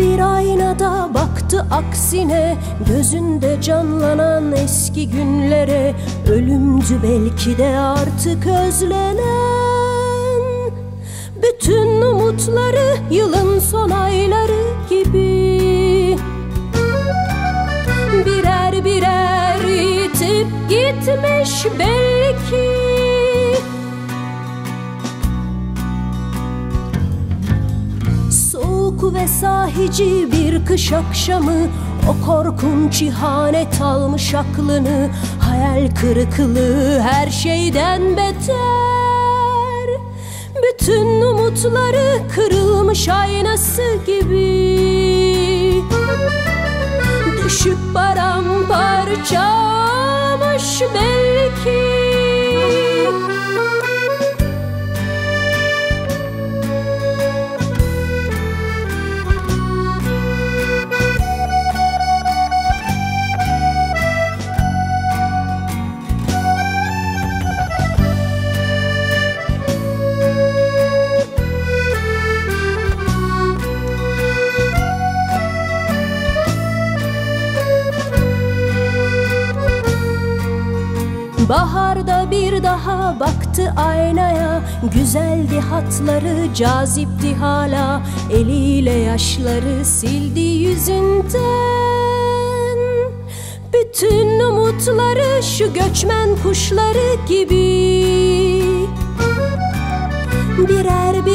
aynada baktı aksine Gözünde canlanan eski günlere. Ölümdü belki de artık özlenen sahici bir kış akşamı O korkunç ihanet almış aklını Hayal kırıklığı her şeyden beter. Bütün umutları kırılmış aynası gibi. Düşüp paramparçamış belki Baharda bir daha baktı aynaya. Güzeldi hatları cazipti hala. Eliyle yaşları sildi yüzünden. Bütün umutları şu göçmen kuşları gibi. Birer